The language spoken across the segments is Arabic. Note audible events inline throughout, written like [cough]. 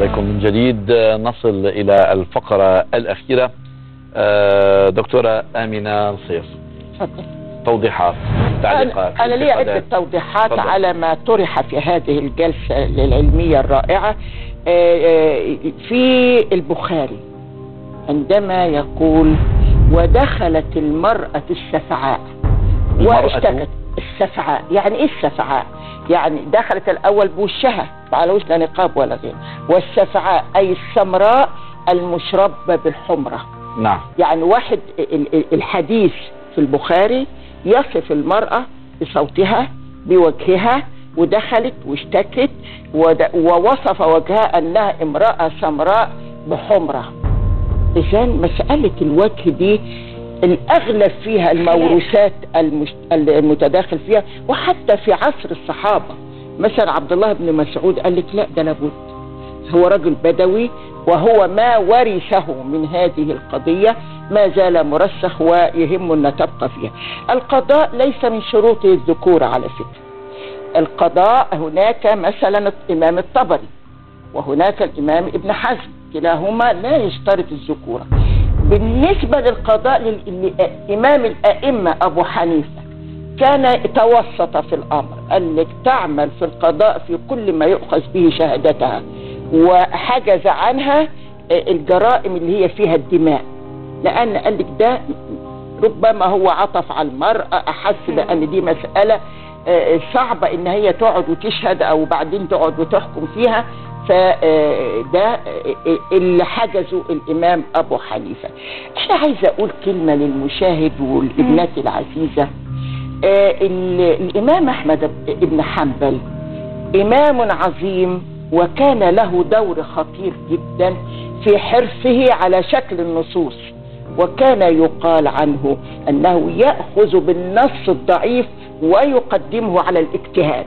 عليكم من جديد نصل إلى الفقرة الأخيرة آه، دكتورة آمنة نصير [laughs] توضيحات تعليقات أنا لي عدة. توضيحات. على ما طرح في هذه الجلسة العلمية الرائعة آه، آه، في البخاري عندما يقول ودخلت المرأة المرأة؟ واشتكت السفعاء يعني إيه السفعاء يعني دخلت الأول بوشها ما علوش لا نقاب ولا غير. والسفعاء أي السمراء المشربة بالحمرة. نعم. يعني واحد ال- ال- الحديث في البخاري يصف المرأة بصوتها بوجهها ودخلت واشتكت ووصف وجهها أنها امرأة سمراء بحمرة. إذا مسألة الوجه دي الأغلب فيها الموروثات المتداخل فيها وحتى في عصر الصحابة. مثلا عبد الله بن مسعود قال لك لا ده لابد. هو رجل بدوي وهو ما ورثه من هذه القضية ما زال مرسخ ويهم أن تبقى فيها. القضاء ليس من شروطه الذكور على فكرة. القضاء هناك مثلا الإمام الطبري وهناك الإمام ابن حزم كلاهما لا يشترط الذكورة بالنسبة للقضاء لل- لإمام الأئمة أبو حنيفة كان توسط في الأمر قال لك تعمل في القضاء في كل ما يؤخذ به شهادتها وحجز عنها الجرائم اللي هي فيها الدماء. لأن قال لك ده ربما هو عطف على المرأة أحس بأن دي مسألة آه، صعبة إن هي تقعد وتشهد أو بعدين تقعد وتحكم فيها. فده اللي حجزه الإمام أبو حنيفة. أنا عايزه أقول كلمة للمشاهد والابنات العزيزة. آه، ال- الإمام أحمد بن حنبل إمام عظيم وكان له دور خطير جدا في حرصه على شكل النصوص وكان يقال عنه أنه يأخذ بالنص الضعيف ويقدمه على الاجتهاد.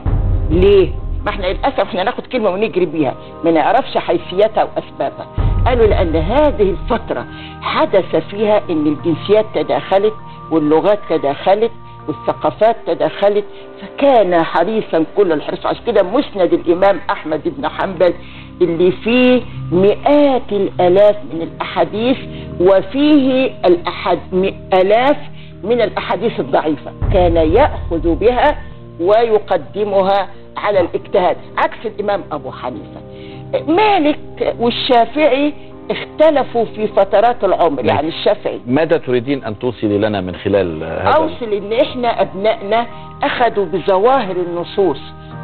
ليه؟ ما إحنا للأسف إحنا ناخد كلمة ونجري بيها. ما نعرفش حيثياتها وأسبابها. قالوا لأن هذه الفترة حدث فيها أن الجنسيات تداخلت واللغات تداخلت والثقافات تدخلت فكان حريصا كل الحرص. عشان كده مسند الإمام أحمد بن حنبل اللي فيه مئات الآلاف من الأحاديث وفيه الأحد آلاف من الأحاديث الضعيفة. كان يأخذ بها ويقدمها على الاجتهاد. عكس الإمام أبو حنيفة. مالك والشافعي اختلفوا في فترات العمر. يعني الشافعي. ماذا تريدين أن توصلي لنا من خلال هذا؟ أوصل إن إحنا أبنائنا أخذوا بظواهر النصوص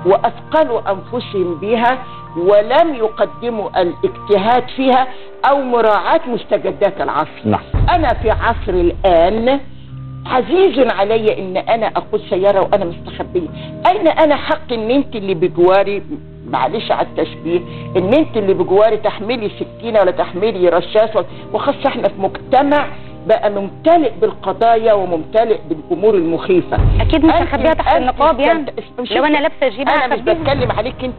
وأثقلوا أنفسهم بها ولم يقدموا الاجتهاد فيها أو مراعاة مستجدات العصر. نعم. أنا في عصر الآن عزيز علي إن أنا اقود سيارة وأنا مستخبية. أين أنا حق ان انت اللي بجواري؟ معلش على التشبيه. ان انت اللي بجواري تحملي سكينة ولا تحملي رشاش وخاصة إحنا في مجتمع بقى ممتلئ بالقضايا وممتلئ بالأمور المخيفة. أكيد هخبيها تحت النقاب يعني؟ لو أنا لابسة جيبة أنا مش بتكلم عليك أنت.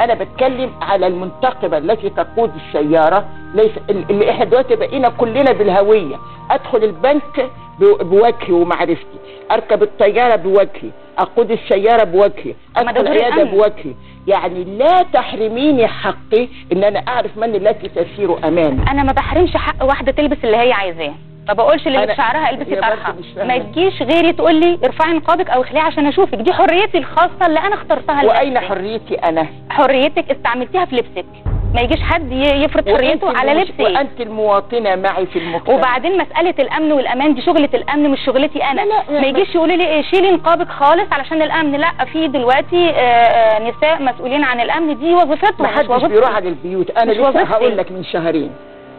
أنا بتكلم على المنتقبة التي تقود السيارة ليس اللي إحنا دلوقتي بقينا كلنا بالهوية. أدخل البنك بوجهي ومعرفتي. أركب الطيارة بوجهي. أقود السيارة بوجهي. أدخل دور عياده الأمن. بوجهي. يعني لا تحرميني حقي إن أنا أعرف من التي تسير امامي أنا ما بحرمش حق واحدة تلبس اللي هي عايزاه. ما بقولش اللي بشعرها البسي يا برضه طرحه. ما يجيش غيري تقول لي ارفعي نقابك أو اخلعي عشان أشوفك. دي حريتي الخاصة اللي أنا اخترتها وأين لنفسي. حريتي أنا؟ حريتك استعملتها في لبسك. ما يجيش حد يفرض حريته على لبسي. وأنت المواطنة معي في المجتمع. وبعدين مسألة الأمن والأمان دي شغلة الأمن مش شغلتي أنا. لا، لا، ما يجيش يقولوا لي إيه شيلي نقابك خالص علشان الأمن. لا في دلوقتي آه، آه، نساء مسؤولين عن الأمن. دي وظيفتهم مش وظيفتي. بيروح على البيوت. أنا لسه. هقول لك من شهرين.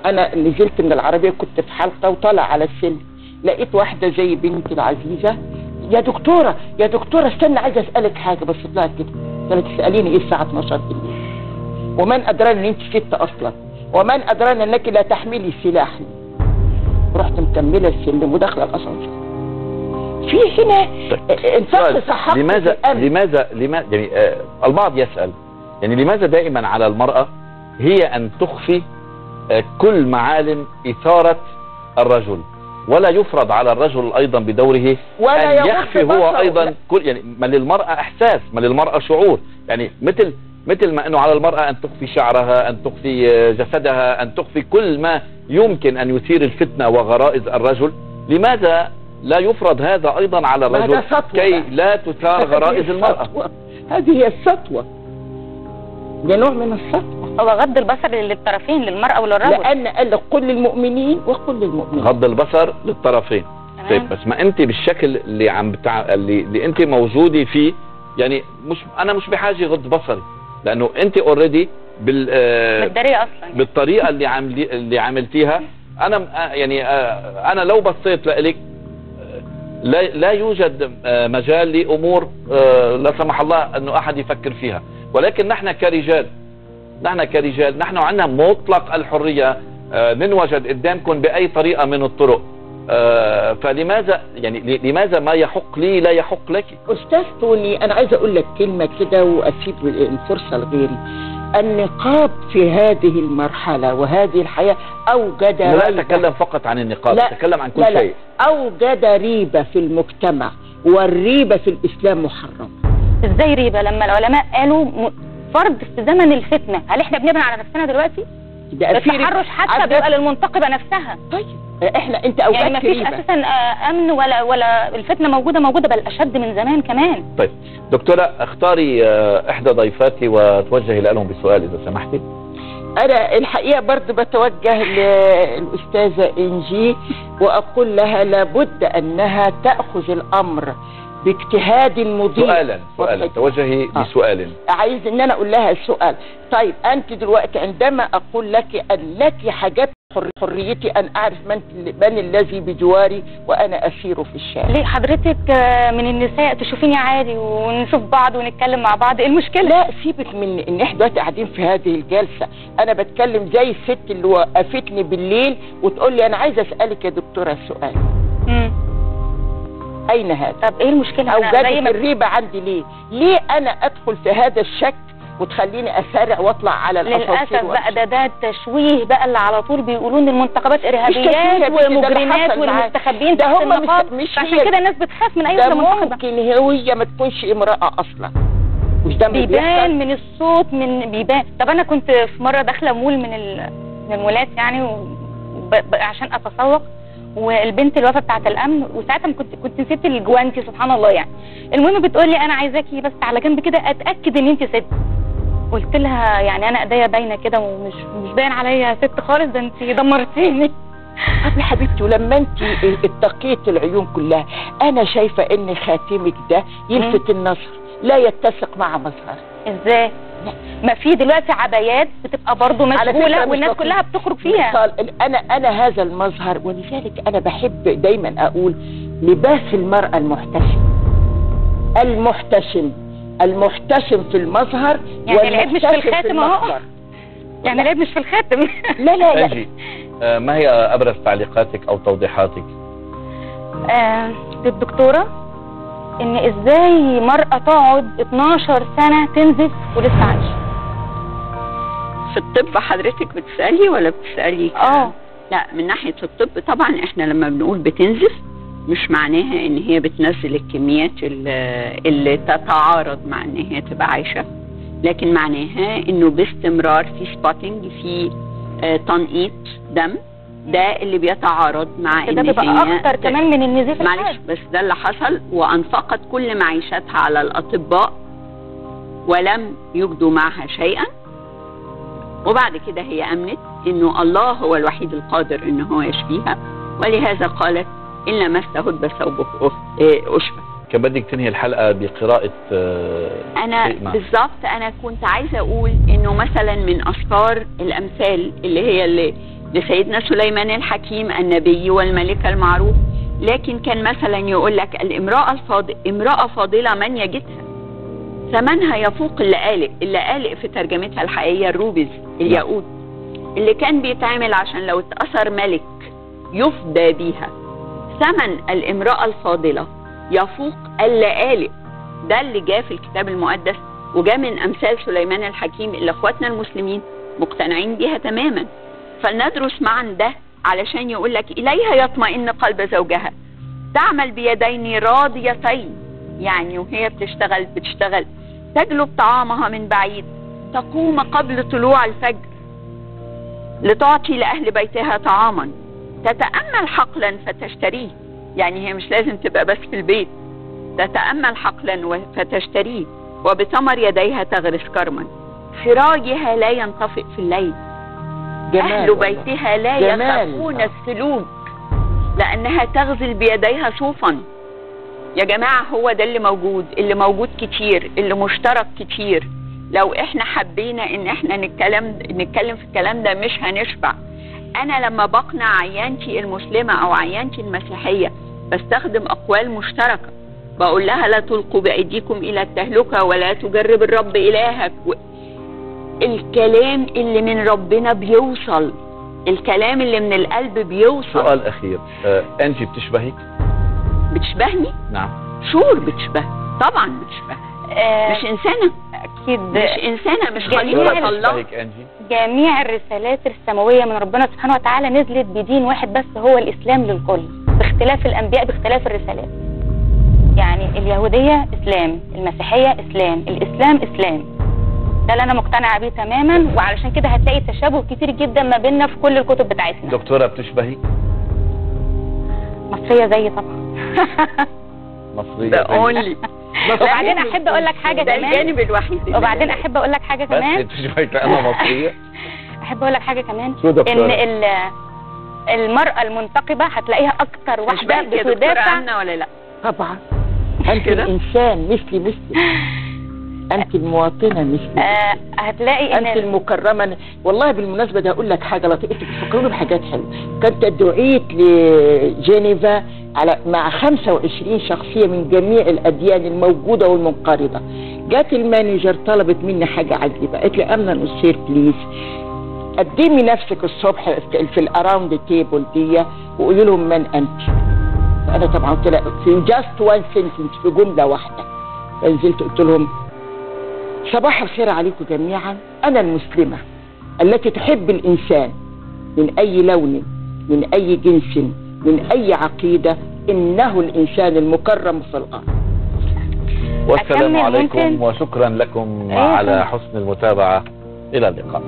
أنا نزلت من العربية كنت في حلقة وطلع على السلم. لقيت واحدة زي بنتي العزيزة. يا دكتورة يا دكتورة استنى عايزه أسألك حاجة بس طلعت كده. قالت تسأليني إيه الساعة 12 بالليل؟ ومن ادراني إن أنت ست أصلا؟ ومن ادراني إنك لا تحملي سلاح رحت مكملة السلم وداخلة الأسانسير. في هنا سؤال، صححت لماذا. لماذا لماذا يعني آه البعض يسأل يعني لماذا دائما على المرأة هي أن تخفي كل معالم إثارة الرجل ولا يفرض على الرجل أيضا بدوره ولا أن يخفي هو. أيضا. كل يعني ما للمرأة إحساس ما للمرأة شعور يعني مثل مثل ما إنه على المرأة أن تخفي شعرها أن تخفي آه، جسدها أن تخفي كل ما يمكن أن يثير الفتنة وغرائز الرجل لماذا لا يفرض هذا أيضا على الرجل كي. لا تثار [laughs] غرائز المرأة. هذه هي السطوة ده نوع من السطوة هو غض البصر للطرفين للمرأة وللرجل. لأن قال لك قل للمؤمنين وقل للمؤمنين غض البصر للطرفين. تمام. طيب بس ما انت بالشكل اللي عم بتاع اللي, اللي انت موجودة فيه يعني مش أنا مش بحاجة غض بصري لأنه انت اوريدي بال آه، متدارية أصلا. بالطريقة اللي عملي اللي عملتيها. أنا م- آه، يعني آه، أنا لو بصيت لك لا لا يوجد مجال لأمور لا سمح الله أنه أحد يفكر فيها. ولكن نحن كرجال نحن كرجال نحن عندنا مطلق الحرية آه، ننوجد قدامكم بأي طريقة من الطرق. آه، فلماذا يعني لماذا ما يحق لي لا يحق لك؟ أستاذ توني أنا عايز أقول لك كلمة كده وأسيب الفرصة لغيري. النقاب في هذه المرحلة وهذه الحياة أوجد لا أتكلم فقط عن النقاب لا، أتكلم عن كل لا لا. شيء. أوجد ريبة في المجتمع والريبة في الإسلام محرمة إزاي ريبة لما العلماء قالوا فرض في زمن الفتنة هل إحنا بنبني على نفسنا دلوقتي؟ ده. التحرش حتى بيبقى للمنتقبة نفسها. طيب. إحنا انت اوجدت يعني ما فيش ريبة أساسا آه، أمن ولا ولا الفتنة موجودة موجودة بل أشد من زمان كمان. طيب. دكتورة اختاري آه، إحدى ضيفاتي وتوجهي لهم بسؤال إذا سمحتي. أنا الحقيقة برضه بتوجه للاستاذه إنجي وأقول لها لابد أنها تأخذ الأمر باجتهاد مضيء سؤالا سؤالا. توجهي آه. بسؤال عايز إن أنا أقول لها السؤال طيب أنت دلوقتي عندما أقول لك أن لك حاجات حر- حريتي أن أعرف من من الذي بجواري وأنا أسير في الشارع ليه حضرتك آه، من النساء تشوفيني عادي ونشوف بعض ونتكلم مع بعض إيه المشكلة لا سيبك من إن إحنا دلوقتي قاعدين في هذه الجلسة أنا بتكلم زي الست اللي وقفتني بالليل وتقول لي أنا عايزة أسألك يا دكتورة سؤال. أين هذا؟ طب إيه زي اوجدت ما الريبة عندي ليه؟ ليه أنا أدخل في هذا الشك وتخليني اسارع وأطلع على للأسف بقى ده ده التشويه بقى اللي على طول بيقولوا إن المنتخبات إرهابيات يا بنتي، ده هم مش- عشان كده الناس بتخاف من أي ده ممكن هي ما تكونش امرأة أصلا. مش ده بيبان من الصوت من بيبان. طب أنا كنت في مرة داخلة مول من ال... من المولات يعني و... ب... ب... عشان أتسوق. والبنت الوفاه بتاعة الأمن وساعتها ما كنت كنت نسيت الجوانتي سبحان الله يعني. المهم بتقول لي أنا عايزاكي بس على جنب كده أتأكد إن انت ست. قلت لها يعني أنا إيديا باينة كده ومش مش باين عليا ست خالص ده انت دمرتيني. [laughs] طب يا حبيبتي ولما انت اتقيت العيون كلها أنا شايفة إن خاتمك ده يلفت النظر. لا يتسق مع مظهر. إزاي؟ ما في دلوقتي عبايات بتبقى برضه مشغولة مش والناس. كلها بتخرج فيها. أنا أنا هذا المظهر ولذلك أنا بحب دايما أقول لباس المرأة المحتشم. المحتشم. المحتشم في المظهر يعني العيب مش في الخاتم أهو. يعني العيب مش في الخاتم. لا لا لا. انجي آه، ما هي أبرز تعليقاتك أو توضيحاتك؟ آه للدكتورة إن إزاي مرأة تقعد 12 سنة تنزف ولسه عايشة. في الطب حضرتك بتسألي ولا بتسألي؟ آه. لا من ناحية الطب طبعا إحنا لما بنقول بتنزف مش معناها إن هي بتنزل الكميات اللي, اللي تتعارض مع إن هي تبقى عايشة. لكن معناها إنه باستمرار في spotting في آه، تنقيط دم. ده اللي بيتعارض مع إن بيبقى هي أكتر كمان من النزيف معلش بس ده اللي حصل. وأنفقت كل معيشتها على الأطباء ولم يجدوا معها شيئا. وبعد كده هي أمنت إنه الله هو الوحيد القادر إن هو يشفيها. ولهذا قالت إن لمست هدب ثوبك أف- إيه، أشفى. كان بدك تنهي الحلقة بقراءة آه، أنا. بالظبط أنا كنت عايزة أقول إنه مثلا من اشهر الأمثال اللي هي اللي لسيدنا سليمان الحكيم النبي والملك المعروف. لكن كان مثلا يقول لك الامرأة الفاضل امرأة فاضلة من يجدها؟ ثمنها يفوق اللآلئ اللآلئ في ترجمتها الحقيقية الروبز الياقوت اللي كان بيتعمل عشان لو اتأثر ملك يفدى بيها. ثمن الامرأة الفاضلة يفوق اللآلئ. ده اللي جاء في الكتاب المقدس وجاء من أمثال سليمان الحكيم اللي اخواتنا المسلمين مقتنعين بيها تماما. فلندرس معا ده علشان يقول لك إليها يطمئن قلب زوجها. تعمل بيدين راضيتين. يعني وهي بتشتغل بتشتغل. تجلب طعامها من بعيد. تقوم قبل طلوع الفجر. لتعطي لأهل بيتها طعاما. تتأمل حقلا فتشتريه. يعني هي مش لازم تبقى بس في البيت. تتأمل حقلا فتشتريه. وبثمر يديها تغرس كرما. سراجها لا ينطفئ في الليل. أهل. بيتها لا. يخافون السلوك لأنها تغزل بيديها صوفا يا جماعة هو ده اللي موجود اللي موجود كتير اللي مشترك كتير لو إحنا حبينا إن إحنا نتكلم نتكلم في الكلام ده مش هنشبع أنا لما بقنع عيانتي المسلمة أو عيانتي المسيحية بستخدم أقوال مشتركة بقول لها لا تلقوا بأيديكم إلى التهلكة ولا تجرب الرب إلهك. الكلام اللي من ربنا بيوصل. الكلام اللي من القلب بيوصل. سؤال أخير. آه، أنجي بتشبهك بتشبهني؟ نعم. شور بتشبه طبعا بتشبه آه، مش إنسانة. أكيد. مش إنسانة مش خليقه الله. جميع الرسالات السماوية من ربنا سبحانه وتعالى نزلت بدين واحد بس هو الإسلام للكل. باختلاف الأنبياء باختلاف الرسالات. يعني اليهودية إسلام المسيحية إسلام الإسلام إسلام. ده اللي أنا مقتنعة بيه تماما وعلشان كده هتلاقي تشابه كتير جدا ما بيننا في كل الكتب بتاعتنا. دكتورة بتشبهك مصرية زي طبعا. [laughs] مصرية ده اونلي وبعدين أحب أقول لك حاجة ده كمان. الجانب الوحيد وبعدين أحب أقول لك حاجة بس كمان بتشبهك لأنها مصرية. [laughs] أحب أقول لك حاجة كمان. شو دكتورة؟ إن ال- المرأة المنتقبة هتلاقيها أكتر واحدة دكتورة بتدافع ولا لأ؟ طبعا. أنت؟ الإنسان مثلي مثلي [laughs] أنت المواطنة مثلي آه هتلاقي إن أنت المكرمة. والله بالمناسبة ده أقول لك حاجة لطيفة. أنت بتفكروني بحاجات حلوة. كنت دعيت لجنيفا على مع 25 شخصية من جميع الأديان الموجودة والمنقرضة. جات ال manager طلبت مني حاجة عجيبة. قالت لي أمنة نصير please قدمي نفسك الصبح في- ال round table دي. وقولي لهم من أنت. فانا طبعا قلت لها في just one sentence في جملة واحدة. فنزلت قلت لهم صباح الخير عليكم جميعا. أنا المسلمة التي تحب الإنسان من أي لون من أي جنس من أي عقيدة. إنه الإنسان المكرم في الأرض. والسلام عليكم؟ وشكرا لكم إيه. على حسن المتابعة. إلى اللقاء.